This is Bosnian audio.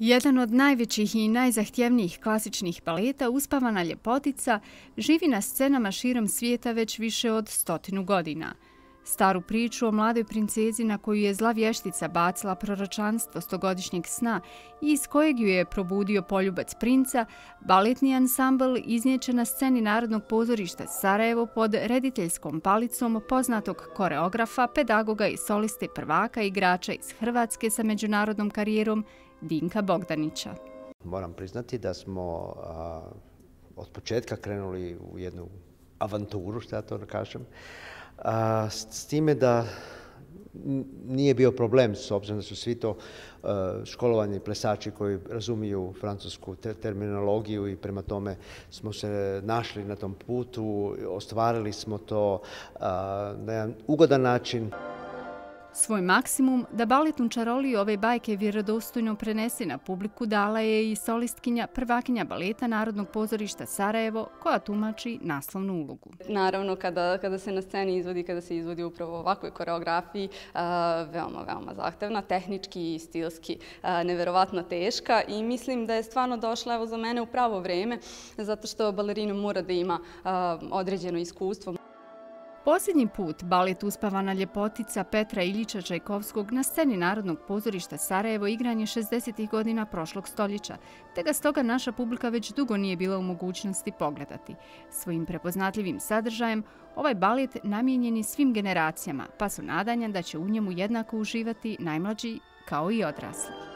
Jedan od najvećih i najzahtjevnijih klasičnih baleta, Uspavana ljepotica, živi na scenama širom svijeta već više od stotinu godina. Staru priču o mladoj princezi na koju je zla vještica bacila proročanstvo stogodišnjeg sna i iz kojeg ju je probudio poljubac princa, baletni ansambl iznječe na sceni Narodnog pozorišta Sarajevo pod rediteljskom palicom poznatog koreografa, pedagoga i soliste prvaka igrača iz Hrvatske sa međunarodnom karijerom Dinka Bogdanića. Moram priznati da smo od početka krenuli u jednu avanturu, što ja to kažem, a, s time da nije bio problem, s obzirom da su svi to e, školovani plesači koji razumiju francusku terminologiju i prema tome smo se našli na tom putu, ostvarili smo to na jedan ugodan način. Svoj maksimum da baletnu čaroliju ove bajke vjerodostojno prenese na publiku dala je i solistkinja prvakinja baleta Narodnog pozorišta Sarajevo koja tumači naslovnu ulogu. Naravno, kada, kada se na sceni izvodi, kada se izvodi upravo ovakvoj koreografiji, veoma, veoma zahtevna, tehnički i stilski, neverovatno teška i mislim da je stvarno došla evo, za mene u pravo vreme zato što balerina mora da ima određeno iskustvo. Posljednji put balet Uspavana ljepotica Petra Iljića Čajkovskog na sceni Narodnog pozorišta Sarajevo igran je 60. godina prošlog stoljeća, te ga stoga naša publika već dugo nije bila u mogućnosti pogledati. Svojim prepoznatljivim sadržajem, ovaj balet namijenjen je svim generacijama, pa su nadanja da će u njemu jednako uživati najmlađi kao i odrasli.